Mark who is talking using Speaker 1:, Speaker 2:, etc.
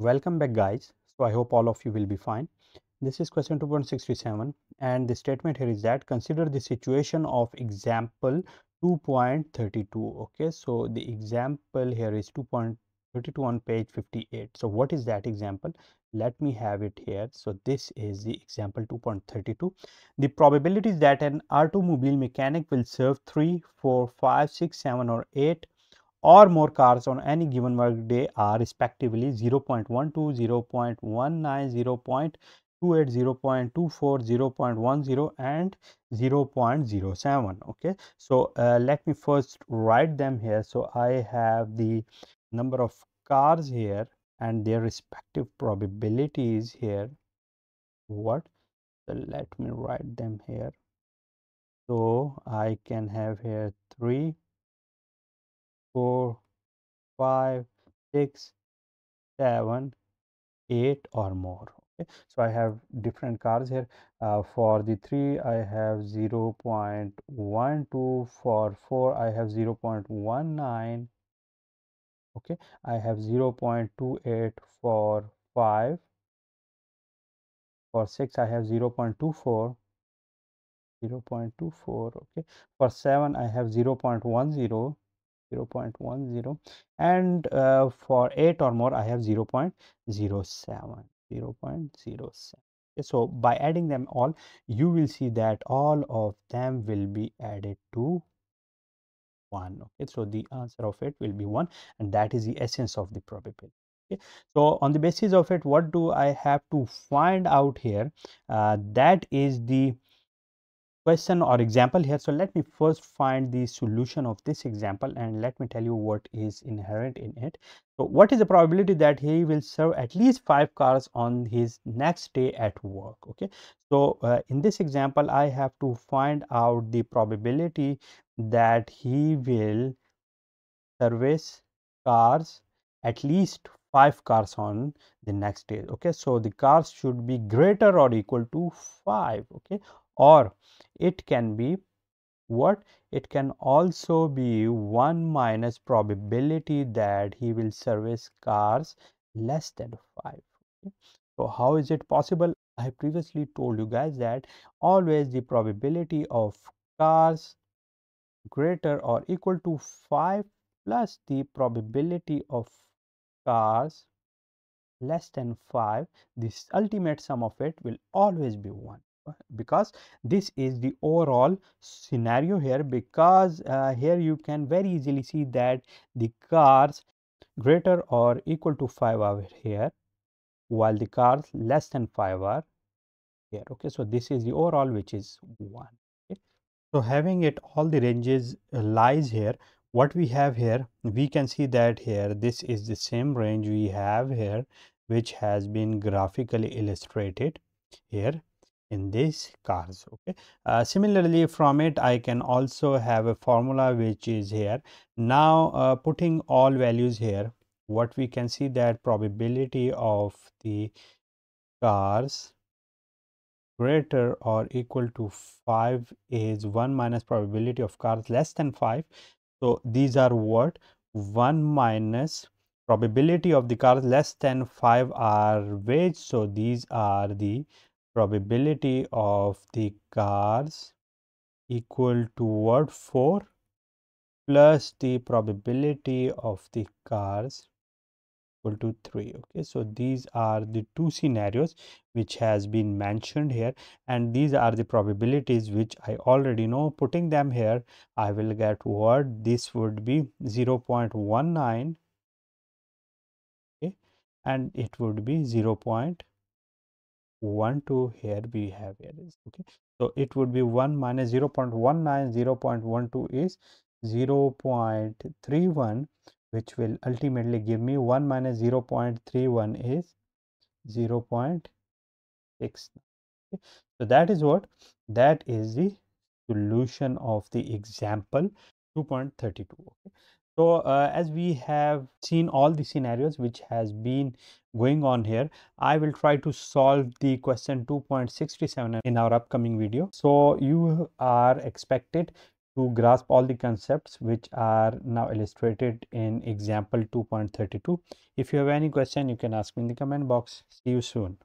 Speaker 1: Welcome back guys. So I hope all of you will be fine. This is question 2.67 and the statement here is that consider the situation of example 2.32 okay? So the example here is 2.32 on page 58 so what is that example? Let me have it here. So this is the example 2.32 the probabilities that an automobile mechanic will serve 3 4 5 6 7 or 8 or more cars on any given workday are respectively 0 0.12, 0 0.19, 0 0.28, 0 0.24, 0 0.10 and 0 0.07 okay? So uh, let me first write them here. So I have the number of cars here and their respective probabilities here. What? So let me write them here. So I can have here 3 four, five, six, seven, eight or more. Okay, so I have different cars here. Uh, for the three, I have 0 0.12. For four, I have 0 0.19. Okay, I have 0 0.28 for five. For six, I have 0 0.24. 0 0.24 okay for 7 i have 0 0.10 0.10 and uh, for 8 or more I have 0 0.07 0 0.07 okay, so by adding them all you will see that all of them will be added to 1 okay so the answer of it will be 1 and that is the essence of the probability. Okay so on the basis of it what do I have to find out here? Uh, that is the question or example here. So let me first find the solution of this example and let me tell you what is inherent in it. So what is the probability that he will serve at least five cars on his next day at work? Okay. So uh, in this example i have to find out the probability that he will service cars at least five cars on the next day. Okay. So the cars should be greater or equal to five. Okay or it can be what? It can also be 1 minus probability that he will service cars less than 5 okay? so how is it possible? I previously told you guys that always the probability of cars greater or equal to 5 plus the probability of cars less than 5 this ultimate sum of it will always be 1 because this is the overall scenario here because uh, here you can very easily see that the cars greater or equal to 5 are here while the cars less than 5 are here okay so this is the overall which is 1 okay. so having it all the ranges uh, lies here what we have here we can see that here this is the same range we have here which has been graphically illustrated here in these cars okay? Uh, similarly from it i can also have a formula which is here. Now uh, putting all values here what we can see that probability of the cars greater or equal to 5 is 1 minus probability of cars less than 5 so these are what? 1 minus probability of the cars less than 5 are which so these are the probability of the cars equal to what? 4 plus the probability of the cars equal to 3 okay so these are the two scenarios which has been mentioned here and these are the probabilities which i already know. Putting them here i will get what? This would be 0 0.19 okay and it would be 0 1 2 here we have here is okay. So it would be 1 minus 0 0.19 0 0.12 is 0 0.31 which will ultimately give me 1 minus 0 0.31 is 0 0.6 okay. so that is what? That is the solution of the example 2.32 okay so uh, as we have seen all the scenarios which has been going on here, I will try to solve the question 2.67 in our upcoming video. So you are expected to grasp all the concepts which are now illustrated in example 2.32. If you have any question, you can ask me in the comment box. See you soon.